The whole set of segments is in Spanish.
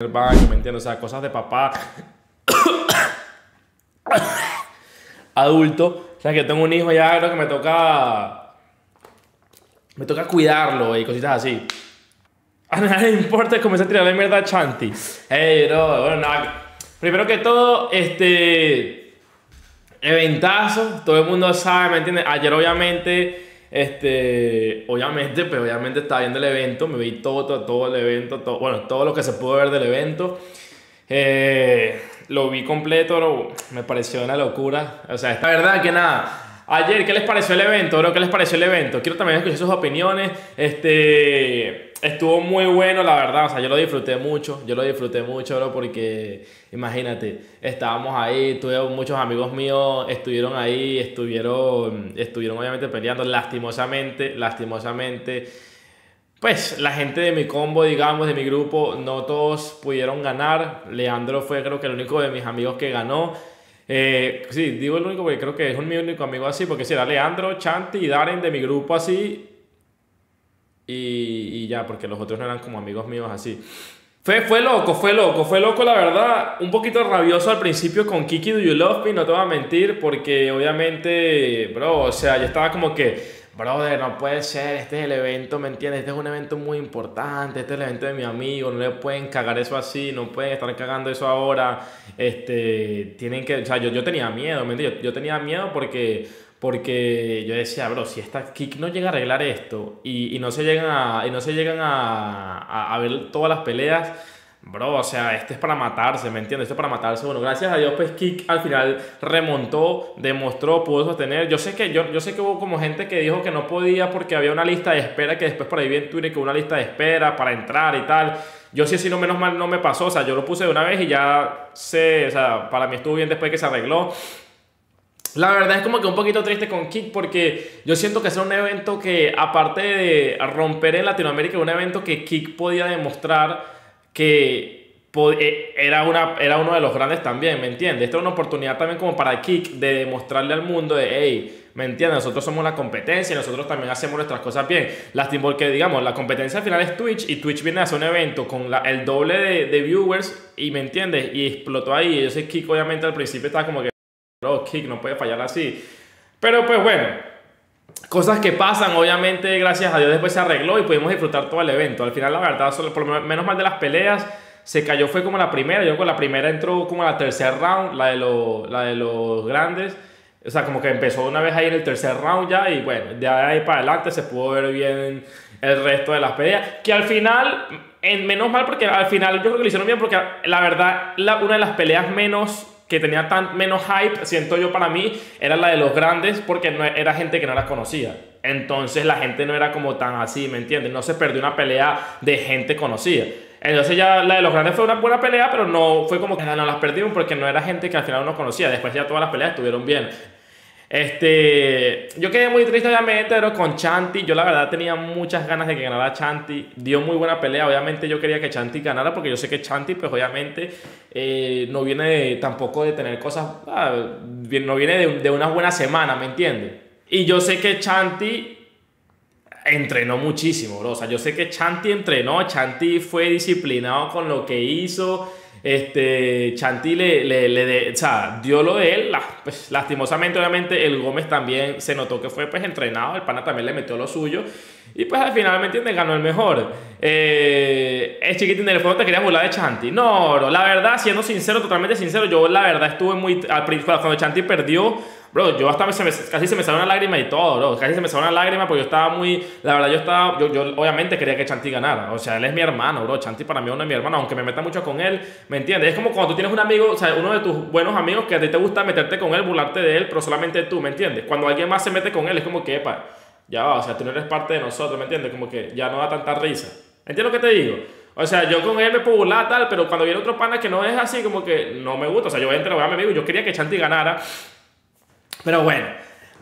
el baño, ¿me entiendes? O sea, cosas de papá adulto. O sea, que tengo un hijo ya, creo que me toca. Me toca cuidarlo y cositas así. A nadie le importa comenzar a tirarle mierda a Chanti. Ey, bro, bueno, nada. Primero que todo, este. Eventazo, todo el mundo sabe, ¿me entiendes? Ayer, obviamente. Este, obviamente, pero obviamente estaba viendo el evento, me vi todo, todo, todo el evento, todo, bueno, todo lo que se pudo ver del evento. Eh, lo vi completo, me pareció una locura. O sea, esta verdad que nada. Ayer, ¿qué les pareció el evento, bro? ¿Qué les pareció el evento? Quiero también escuchar sus opiniones. Este, estuvo muy bueno, la verdad. O sea, yo lo disfruté mucho. Yo lo disfruté mucho, bro, porque imagínate, estábamos ahí, tuve muchos amigos míos, estuvieron ahí, estuvieron, estuvieron obviamente peleando. Lastimosamente, lastimosamente pues la gente de mi combo, digamos, de mi grupo, no todos pudieron ganar. Leandro fue creo que el único de mis amigos que ganó. Eh, sí, digo el único porque creo que es un mi único amigo así, porque si era Leandro, Chanti y Darren de mi grupo así. Y, y, ya, porque los otros no eran como amigos míos así. Fue, fue loco, fue loco, fue loco la verdad. Un poquito rabioso al principio con Kiki Do You Love Me, no te voy a mentir, porque obviamente, bro, o sea, yo estaba como que brother, no puede ser, este es el evento, ¿me entiendes? Este es un evento muy importante, este es el evento de mi amigo, no le pueden cagar eso así, no pueden estar cagando eso ahora, este, tienen que, o sea, yo, yo tenía miedo, ¿me entiendes? Yo, tenía miedo porque, porque yo decía, bro, si esta Kick no llega a arreglar esto y, y no se llegan a, y no se llegan a, a, a ver todas las peleas, Bro, o sea, este es para matarse, ¿me entiendes? Este es para matarse. Bueno, gracias a Dios, pues Kick al final remontó, demostró, pudo sostener. Yo sé que, yo, yo sé que hubo como gente que dijo que no podía porque había una lista de espera, que después por ahí vi en Twitter que una lista de espera para entrar y tal. Yo sí, sí, no, menos mal no me pasó. O sea, yo lo puse de una vez y ya sé, o sea, para mí estuvo bien después que se arregló. La verdad es como que un poquito triste con Kick porque yo siento que es un evento que, aparte de romper en Latinoamérica, un evento que Kick podía demostrar que eh, era, una, era uno de los grandes también, ¿me entiendes? Esta es una oportunidad también como para Kick de demostrarle al mundo de, hey, ¿me entiendes? Nosotros somos la competencia nosotros también hacemos nuestras cosas bien. Lástima porque, digamos, la competencia al final es Twitch y Twitch viene a hacer un evento con el doble de, de, viewers y, ¿me entiendes? Y explotó ahí. Y yo sé Kick obviamente al principio estaba como que, bro, Kick no puede fallar así. Pero pues bueno cosas que pasan, obviamente, gracias a Dios después se arregló y pudimos disfrutar todo el evento. Al final, la verdad, solo, por lo menos mal de las peleas, se cayó fue como la primera. Yo con la primera entró como la tercer round, la de, la de los grandes. O sea, como que empezó una vez ahí en el tercer round ya y bueno, de ahí para adelante se pudo ver bien el resto de las peleas. Que al final, en menos mal porque al final yo creo que lo hicieron bien porque la verdad, la, una de las peleas menos que tenía tan menos hype, siento yo para mí, era la de los grandes porque no, era gente que no las conocía. Entonces la gente no era como tan así, ¿me entiendes? No se perdió una pelea de gente conocida. Entonces ya la de los grandes fue una buena pelea, pero no fue como que no las perdimos porque no era gente que al final uno conocía. Después ya todas las peleas estuvieron bien. Este, yo quedé muy triste obviamente, pero con Chanti, yo la verdad tenía muchas ganas de que ganara Chanti, dio muy buena pelea, obviamente yo quería que Chanti ganara porque yo sé que Chanti pues obviamente eh, no viene tampoco de tener cosas, ah, no viene de, de, una buena semana, ¿me entiendes? Y yo sé que Chanti entrenó muchísimo, bro, o sea, yo sé que Chanti entrenó, Chanti fue disciplinado con lo que hizo, este, Chanti le, le, le o sea, dio lo de él. pues, lastimosamente, obviamente, el Gómez también se notó que fue pues, entrenado. El pana también le metió lo suyo. Y pues al final, ¿me entiendes? Ganó el mejor. Eh, es chiquitín del fondo, te quería burlar de Chanti. No, la verdad, siendo sincero, totalmente sincero, yo la verdad estuve muy. Al principio, cuando Chanti perdió Bro, yo hasta me, casi se me salió una lágrima y todo, bro. Casi se me salió una lágrima porque yo estaba muy. La verdad, yo estaba. Yo, yo obviamente quería que Chanti ganara. O sea, él es mi hermano, bro. Chanti para mí uno es mi hermano, aunque me meta mucho con él. ¿Me entiendes? Es como cuando tú tienes un amigo, o sea, uno de tus buenos amigos que a ti te gusta meterte con él, burlarte de él, pero solamente tú, ¿me entiendes? Cuando alguien más se mete con él, es como que, epa, ya va, o sea, tú no eres parte de nosotros, ¿me entiendes? Como que ya no da tanta risa. ¿Entiendes lo que te digo? O sea, yo con él me puedo burlar, tal, pero cuando viene otro pana que no es así, como que no me gusta. O sea, yo entro a mi amigo, yo quería que Chanti ganara. Pero bueno,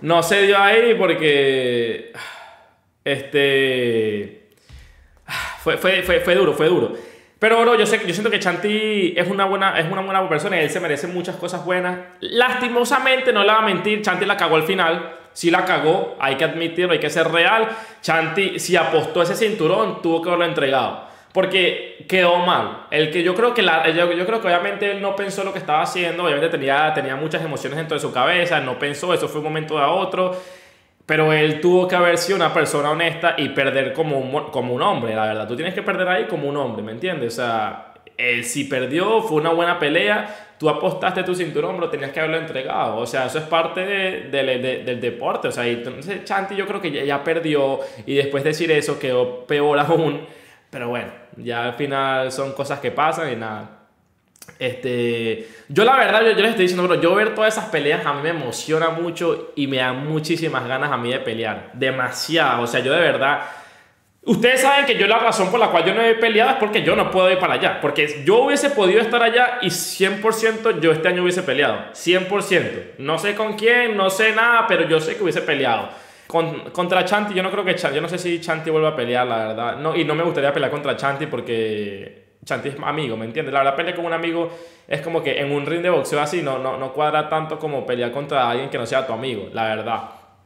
no se dio ahí porque. Este. Fue, fue, fue, duro, fue duro. Pero bro, yo, sé, yo siento que Chanti es una, buena, es una buena persona y él se merece muchas cosas buenas. Lastimosamente, no le va a mentir, Chanti la cagó al final. Sí la cagó, hay que admitirlo, hay que ser real. Chanti, si apostó ese cinturón, tuvo que haberlo entregado. Porque quedó mal. El que yo creo que la, yo, yo, creo que obviamente él no pensó lo que estaba haciendo, obviamente tenía, tenía muchas emociones dentro de su cabeza, no pensó, eso fue un momento a otro, pero él tuvo que haber sido una persona honesta y perder como un, como un hombre, la verdad. Tú tienes que perder ahí como un hombre, ¿me entiendes? O sea, él si perdió, fue una buena pelea, tú apostaste tu cinturón, pero tenías que haberlo entregado. O sea, eso es parte de, del deporte. O sea, entonces Chanti yo creo que ya, ya perdió y después de decir eso quedó peor aún. Pero bueno, ya al final son cosas que pasan y nada. Este, yo la verdad, yo, les estoy diciendo, bro, yo ver todas esas peleas a mí me emociona mucho y me da muchísimas ganas a mí de pelear. Demasiado. O sea, yo de verdad... Ustedes saben que yo la razón por la cual yo no he peleado es porque yo no puedo ir para allá. Porque yo hubiese podido estar allá y 100% yo este año hubiese peleado. 100%. No sé con quién, no sé nada, pero yo sé que hubiese peleado. Con, contra Chanti, yo no creo que Chanti, yo no sé si Chanti vuelva a pelear, la verdad. No, y no me gustaría pelear contra Chanti porque Chanti es amigo, ¿me entiendes? La verdad, pelear con un amigo es como que en un ring de boxeo así no, no, no cuadra tanto como pelear contra alguien que no sea tu amigo, la verdad.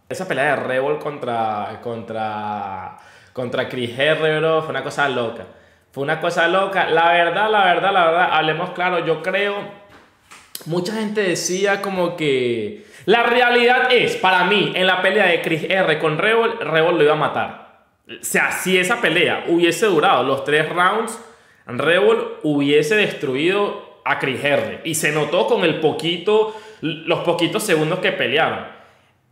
Esa pelea de Revol contra, contra, contra Chris Herrero fue una cosa loca. Fue una cosa loca. La verdad, la verdad, la verdad, hablemos claro, yo creo, mucha gente decía como que la realidad es, para mí, en la pelea de Chris R con Revol, Revol lo iba a matar. O sea, si esa pelea hubiese durado los tres rounds, Revol hubiese destruido a Chris R. Y se notó con el poquito, los poquitos segundos que pelearon.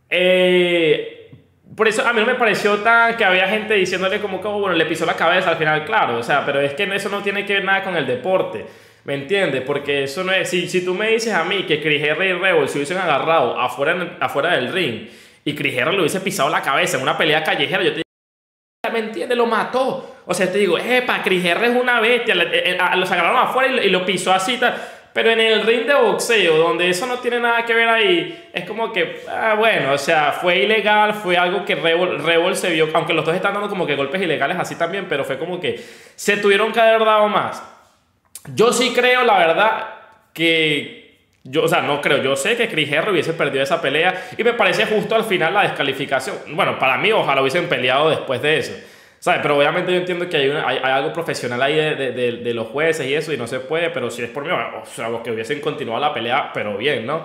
Eh, por eso a mí no me pareció tan que había gente diciéndole como que, oh, bueno, le pisó la cabeza al final, claro. O sea, pero es que eso no tiene que ver nada con el deporte. ¿Me entiendes? Porque eso no es. Si, si tú me dices a mí que Chris y Rebel se hubiesen agarrado afuera, afuera del ring y Chris le hubiese pisado la cabeza en una pelea callejera, yo te digo, ¿me entiendes? Lo mató. O sea, te digo, epa, Chris es una bestia. Eh, eh, los agarraron afuera y, lo pisó así. Tal. Pero en el ring de boxeo, donde eso no tiene nada que ver ahí, es como que, ah, bueno, o sea, fue ilegal, fue algo que Rebel, se vio, aunque los dos están dando como que golpes ilegales así también, pero fue como que se tuvieron que haber dado más. Yo sí creo, la verdad, que. Yo, o sea, no creo. Yo sé que Chris Herro hubiese perdido esa pelea y me parece justo al final la descalificación. Bueno, para mí, ojalá hubiesen peleado después de eso. ¿Sabes? Pero obviamente yo entiendo que hay, hay, algo profesional ahí de, de, de, los jueces y eso, y no se puede, pero si es por mí, o sea, que hubiesen continuado la pelea, pero bien, ¿no?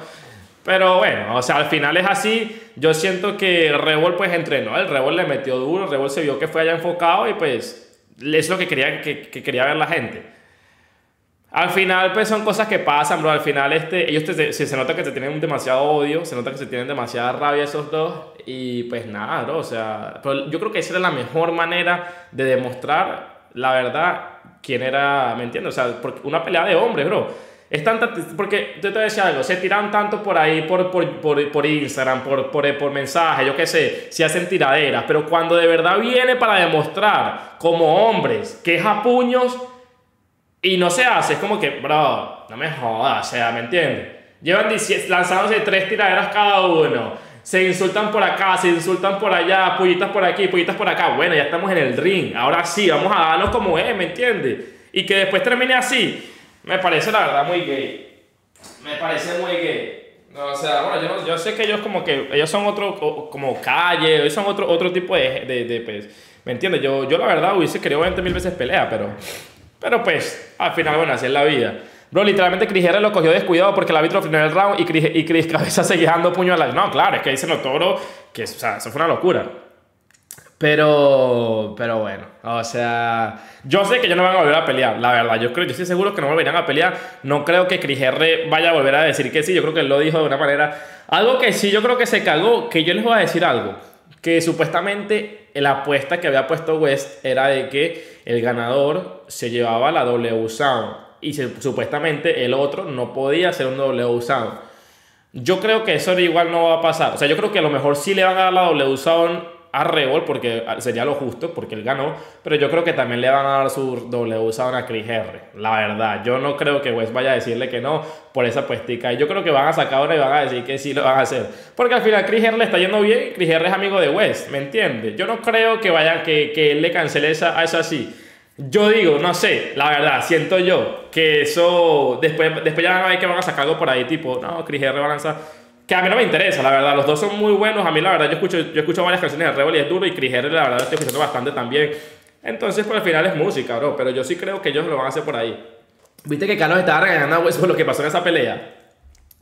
Pero bueno, o sea, al final es así. Yo siento que Revol pues entrenó, el Revol le metió duro, Revol se vio que fue allá enfocado y pues es lo que quería, que, que quería ver la gente. Al final, pues son cosas que pasan, bro. Al final, este, ellos te, se, se, nota que te tienen demasiado odio, se nota que se tienen demasiada rabia esos dos. Y pues nada, bro. O sea, yo creo que esa era la mejor manera de demostrar la verdad quién era, ¿me entiendes? O sea, porque una pelea de hombres, bro. Es tanta, porque yo te decía algo, se tiran tanto por ahí, por, por, por, por Instagram, por, por, por mensaje, yo qué sé, se hacen tiraderas, pero cuando de verdad viene para demostrar como hombres que es a puños, y no se hace, es como que, bro, no me jodas, o sea, ¿me entiendes? Llevan lanzándose tres tiraderas cada uno. Se insultan por acá, se insultan por allá, pollitas por aquí, pollitas por acá. Bueno, ya estamos en el ring. Ahora sí, vamos a darnos como es, ¿me entiendes? Y que después termine así, me parece la verdad muy gay. Me parece muy gay. No, o sea, bueno, yo, yo, sé que ellos como que, ellos son otro, como calle, ellos son otro, otro tipo de, de, de pues, ¿me entiendes? Yo, yo la verdad hubiese querido 20 mil veces pelea, pero... Pero pues, al final, bueno, así es la vida. Bro, literalmente Chris lo cogió descuidado porque el árbitro frenó el round y Chris, y Chris Cabeza seguía dando puño a la... No, claro, es que ahí se notó, que o sea, eso fue una locura. Pero, pero bueno, o sea, yo sé que ellos no van a volver a pelear, la verdad. Yo creo, yo estoy seguro que no volverán a pelear. No creo que Chris R vaya a volver a decir que sí. Yo creo que él lo dijo de una manera. Algo que sí, yo creo que se cagó. Que yo les voy a decir algo. Que supuestamente la apuesta que había puesto West era de que el ganador se llevaba la W Sound y supuestamente el otro no podía ser un W Sound. Yo creo que eso igual no va a pasar. O sea, yo creo que a lo mejor sí le van a dar la W Sound a Revol porque sería lo justo, porque él ganó, pero yo creo que también le van a dar su W Sound a Chris R. La verdad, yo no creo que West vaya a decirle que no por esa puestica. Y yo creo que van a sacar ahora y van a decir que sí lo van a hacer. Porque al final Chris R le está yendo bien, Chris R es amigo de West, ¿me entiendes? Yo no creo que vaya, que, que él le cancele esa, a eso así. Yo digo, no sé, la verdad, siento yo que eso, después, después ya hay que van a sacar algo por ahí, tipo, no, Chris R va a lanzar que a mí no me interesa, la verdad. Los dos son muy buenos. A mí, la verdad, yo escucho, yo escucho varias canciones de Rebel y es duro. Y Chris la verdad, estoy escuchando bastante también. Entonces, por al final es música, bro. Pero yo sí creo que ellos lo van a hacer por ahí. ¿Viste que Carlos estaba regañando a Wes por lo que pasó en esa pelea?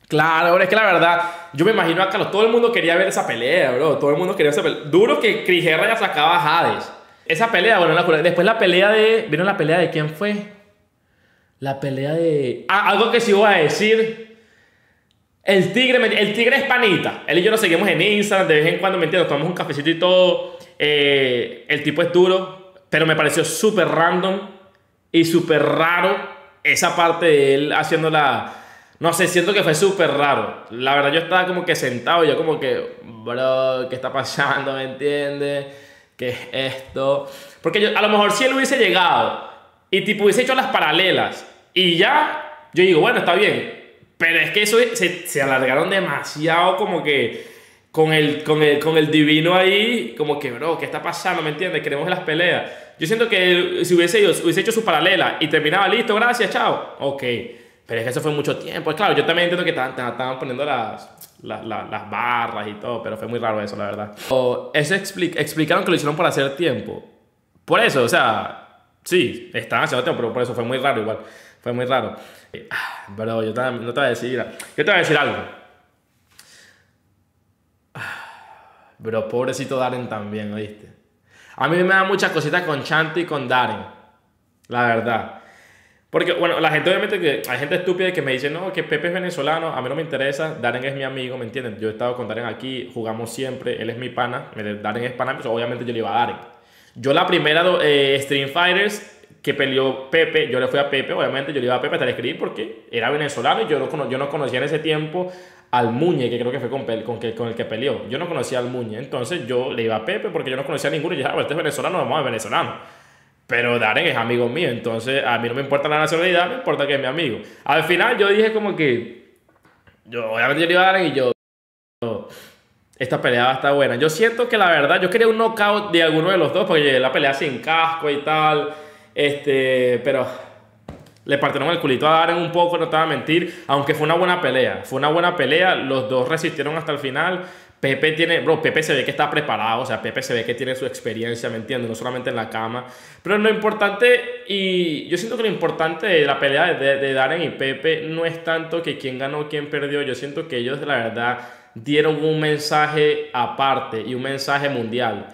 Claro, bro, es que la verdad, yo me imagino a Carlos, todo el mundo quería ver esa pelea, bro. Todo el mundo quería ver esa pelea. Duro que Chris ya sacaba a Hades. Esa pelea, bueno, la, después la pelea de. ¿Vieron la pelea de quién fue? La pelea de. Ah, algo que sí iba a decir. El tigre, el tigre es panita. Él y yo nos seguimos en Instagram, de vez en cuando, ¿me entiendes? Tomamos un cafecito y todo. Eh, el tipo es duro, pero me pareció súper random y súper raro esa parte de él haciendo la... No sé, siento que fue súper raro. La verdad, yo estaba como que sentado, yo como que, bro, ¿qué está pasando? ¿Me entiendes? ¿Qué es esto? Porque yo, a lo mejor si él hubiese llegado y tipo hubiese hecho las paralelas y ya, yo digo, bueno, está bien. Pero es que eso se, se alargaron demasiado como que con el, con, el, con el divino ahí, como que, bro, ¿qué está pasando? ¿Me entiendes? Queremos las peleas. Yo siento que si hubiese, hubiese hecho su paralela y terminaba, listo, gracias, chao. Ok. Pero es que eso fue mucho tiempo. Claro, yo también entiendo que estaban, poniendo las, las, las, barras y todo, pero fue muy raro eso, la verdad. O eso explicaron que lo hicieron por hacer tiempo. Por eso, o sea, sí, estaban haciendo tiempo, pero por eso fue muy raro igual. Fue muy raro. Ah, pero yo no te voy a decir, yo te voy a decir algo. Ah, pero pobrecito Darren también, ¿oíste? A mí me da muchas cositas con Chanti y con Darren. La verdad. Porque, bueno, la gente obviamente hay gente estúpida que me dice, no, que Pepe es venezolano, a mí no me interesa, Darren es mi amigo, ¿me entienden? Yo he estado con Darren aquí, jugamos siempre, él es mi pana, Darren es pana, pues obviamente yo le iba a Darren. Yo la primera eh, Stream Fighters que peleó Pepe, yo le fui a Pepe, obviamente yo le iba a Pepe hasta le escribí porque era venezolano y yo no, yo no conocía en ese tiempo al Muñe, que creo que fue con, el que peleó. Yo no conocía al Muñe, entonces yo le iba a Pepe porque yo no conocía a ninguno y dije, ah, este es venezolano, vamos a venezolano. Pero Darren es amigo mío, entonces a mí no me importa la nacionalidad, me importa que es mi amigo. Al final yo dije como que, yo obviamente yo le iba a Darren y yo, esta pelea estar buena. Yo siento que la verdad, yo quería un knockout de alguno de los dos porque la pelea sin casco y tal. Este, pero le partieron el culito a Darren un poco, no te voy a mentir, aunque fue una buena pelea. Fue una buena pelea, los dos resistieron hasta el final. Pepe tiene, bro, Pepe se ve que está preparado, o sea, Pepe se ve que tiene su experiencia, ¿me entiendes? No solamente en la cama. Pero lo importante, y yo siento que lo importante de la pelea de, de Darren y Pepe no es tanto que quién ganó, quién perdió. Yo siento que ellos, la verdad, dieron un mensaje aparte y un mensaje mundial.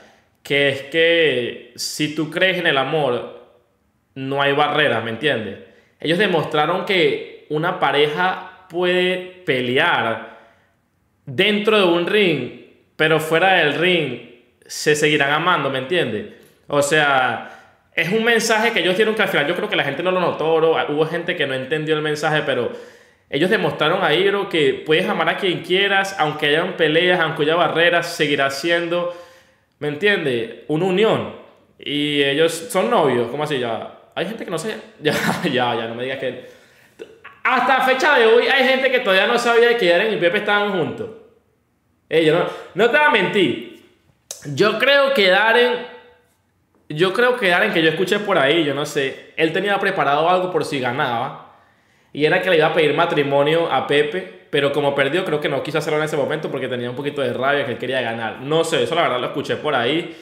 Que es que si tú crees en el amor, no hay barreras, ¿me entiendes? Ellos demostraron que una pareja puede pelear dentro de un ring, pero fuera del ring se seguirán amando, ¿me entiendes? O sea, es un mensaje que ellos dieron que al final yo creo que la gente no lo notó, hubo gente que no entendió el mensaje, pero ellos demostraron ahí bro, que puedes amar a quien quieras, aunque hayan peleas, aunque haya barreras, seguirá siendo, ¿me entiendes? Una unión. Y ellos son novios, ¿cómo así ya? Hay gente que no sé. Ya, ya, ya, no me digas que. Hasta fecha de hoy hay gente que todavía no sabía que Darren y Pepe estaban juntos. Ellos no, no te voy a mentir. Yo creo que Darren. Yo creo que Darren, que yo escuché por ahí, yo no sé. Él tenía preparado algo por si ganaba. Y era que le iba a pedir matrimonio a Pepe. Pero como perdió, creo que no quiso hacerlo en ese momento porque tenía un poquito de rabia que él quería ganar. No sé, eso la verdad lo escuché por ahí.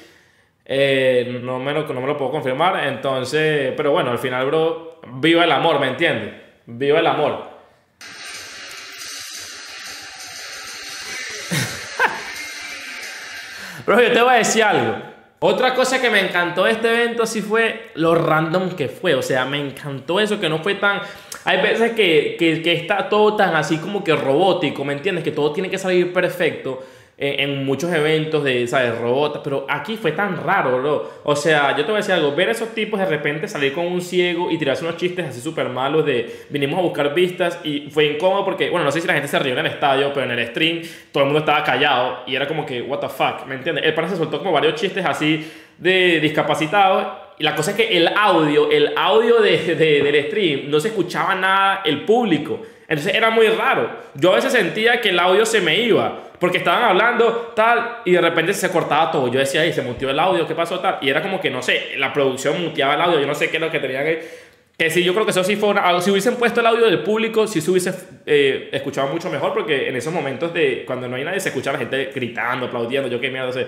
Eh, no, me lo, no me lo puedo confirmar. Entonces, pero bueno, al final, bro, viva el amor, ¿me entiendes? Viva el amor. bro, yo te voy a decir algo. Otra cosa que me encantó de este evento sí fue lo random que fue. O sea, me encantó eso, que no fue tan... Hay veces que, que, que está todo tan así como que robótico, ¿me entiendes? Que todo tiene que salir perfecto en, muchos eventos de, ¿sabes? Robots, pero aquí fue tan raro, bro. O sea, yo te voy a decir algo, ver a esos tipos de repente salir con un ciego y tirarse unos chistes así súper malos de vinimos a buscar vistas y fue incómodo porque, bueno, no sé si la gente se rió en el estadio, pero en el stream todo el mundo estaba callado y era como que, what the fuck, ¿me entiendes? El pana se soltó como varios chistes así de discapacitados y la cosa es que el audio, el audio de, de, del stream no se escuchaba nada el público. Entonces era muy raro. Yo a veces sentía que el audio se me iba. Porque estaban hablando tal y de repente se cortaba todo. Yo decía, ahí se muteó el audio, ¿qué pasó tal? Y era como que, no sé, la producción muteaba el audio. Yo no sé qué es lo que tenían que... Que sí, yo creo que eso sí fue una, Si hubiesen puesto el audio del público, sí se hubiese eh, escuchado mucho mejor. Porque en esos momentos de cuando no hay nadie, se escucha la gente gritando, aplaudiendo. Yo qué mierda sé.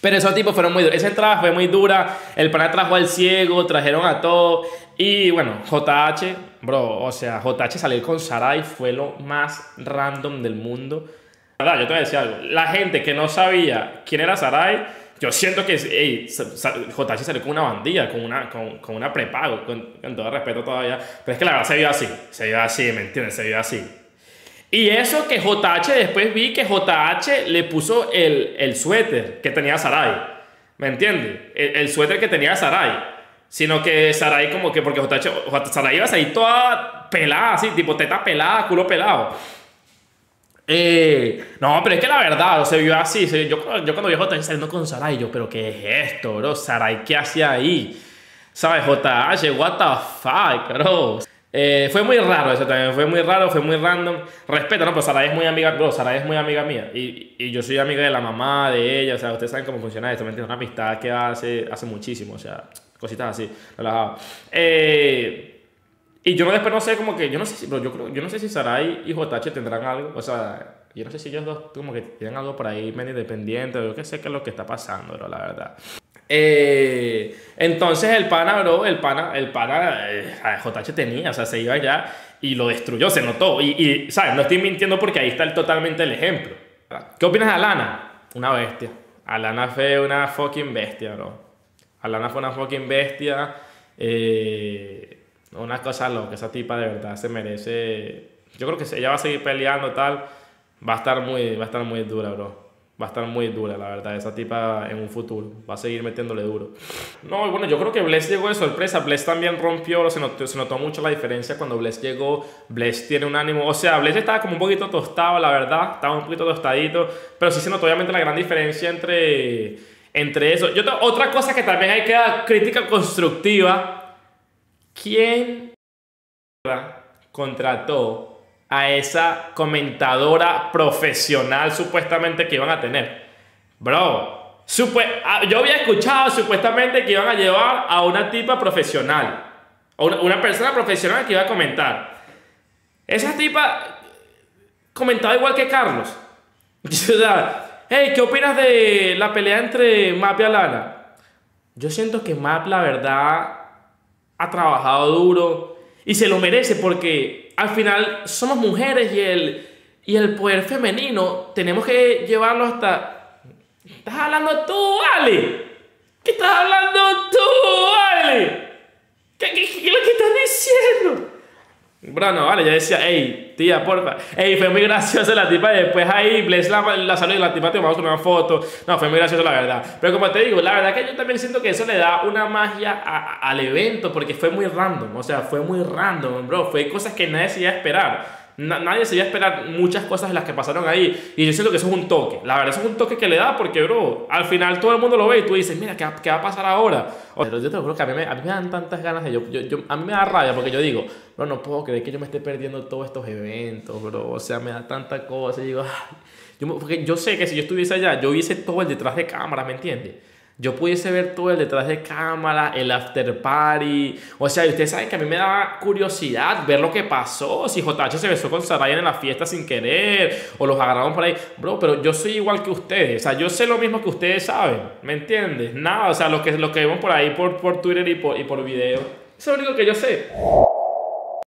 Pero esos tipos fueron muy duros. Esa entrada fue muy dura. El pana trajo al ciego, trajeron a todo. Y bueno, JH, bro, o sea, JH salir con Sarai fue lo más random del mundo. verdad, yo te voy a decir algo. La gente que no sabía quién era Sarai, yo siento que hey, JH salió con una bandilla, con una, con, con una prepago, con, con, todo respeto todavía. Pero es que la verdad se vio así, se vio así, ¿me entiendes? Se vio así. Y eso que JH después vi que JH le puso el, el suéter que tenía Sarai. ¿Me entiendes? El, el, suéter que tenía Sarai. Sino que Sarai como que, porque JH, Sarai iba a salir toda pelada, así, tipo teta pelada, culo pelado. Eh, no, pero es que la verdad, se vio así. yo, yo cuando vi a JH saliendo con Sarai, yo, pero ¿qué es esto, bro? Sarai, ¿qué hacía ahí? ¿Sabes? JH, what the fuck, bro. Eh, fue muy raro eso también, fue muy raro, fue muy random. Respeto, ¿no? Pues Sara es muy amiga, bro, Sara es muy amiga mía. Y, y, yo soy amiga de la mamá, de ella, o sea, ustedes saben cómo funciona esto, ¿me entiendes? Una amistad que hace, hace muchísimo, o sea, cositas así, relajado. Eh, y yo después no sé, como que, yo no sé si, yo, creo, yo no sé si Sarai y JH tendrán algo, o sea, yo no sé si ellos dos como que tienen algo por ahí medio independiente, yo qué sé qué es lo que está pasando, bro, la verdad. Eh, entonces el pana, bro, el pana, el pana, eh, JH tenía, o sea, se iba allá y lo destruyó, se notó. Y, y, ¿sabes? No estoy mintiendo porque ahí está el, totalmente el ejemplo. ¿Qué opinas de Alana? Una bestia. Alana fue una fucking bestia, bro. Alana fue una fucking bestia. Eh, una cosa loca, esa tipa de verdad se merece. Yo creo que ella va a seguir peleando, tal. Va a estar muy, va a estar muy dura, bro va a estar muy dura, la verdad, esa tipa en un futuro. Va a seguir metiéndole duro. No, bueno, yo creo que Bless llegó de sorpresa. Bless también rompió, se notó, se notó mucho la diferencia cuando Bless llegó. Bless tiene un ánimo, o sea, Bless estaba como un poquito tostado, la verdad, estaba un poquito tostadito, pero sí se notó obviamente la gran diferencia entre, entre eso. Yo otra cosa que también hay que dar crítica constructiva. ¿Quién contrató a esa comentadora profesional supuestamente que iban a tener. Bro, ah, yo había escuchado supuestamente que iban a llevar a una tipa profesional. O una, persona profesional que iba a comentar. Esa tipa comentaba igual que Carlos. hey, ¿qué opinas de la pelea entre Map y Alana? Yo siento que Map, la verdad, ha trabajado duro y se lo merece porque al final somos mujeres y el, y el poder femenino tenemos que llevarlo hasta... ¿Estás hablando tú, Ale? ¿Qué estás hablando tú, Ale? ¿Qué, qué, qué es lo que estás diciendo? Bueno, vale, yo decía, hey, tía, porfa. Hey, fue muy graciosa la tipa. Y después ahí, Bless la, la salud y la tipa a una foto. No, fue muy gracioso, la verdad. Pero como te digo, la verdad que yo también siento que eso le da una magia al evento porque fue muy random. O sea, fue muy random, bro. Fue cosas que nadie se iba a esperar nadie se iba a esperar muchas cosas de las que pasaron ahí. Y yo siento que eso es un toque. La verdad, eso es un toque que le da porque, bro, al final todo el mundo lo ve y tú dices, mira, ¿qué, qué va a pasar ahora? Pero yo te lo juro que a mí, me, a mí me dan tantas ganas de yo, yo, A mí me da rabia porque yo digo, no, no puedo creer que yo me esté perdiendo todos estos eventos, bro. O sea, me da tanta cosa. Y digo, yo, porque yo sé que si yo estuviese allá, yo hubiese todo el detrás de cámara, ¿me entiendes? Yo pudiese ver todo el detrás de cámara, el after party. O sea, ustedes saben que a mí me da curiosidad ver lo que pasó. Si JH se besó con Saraya en la fiesta sin querer, o los agarraron por ahí. Bro, pero yo soy igual que ustedes. O sea, yo sé lo mismo que ustedes saben. ¿Me entiendes? Nada, o sea, lo que, lo que vemos por ahí por, por Twitter y por, y por video. Eso es lo único que yo sé.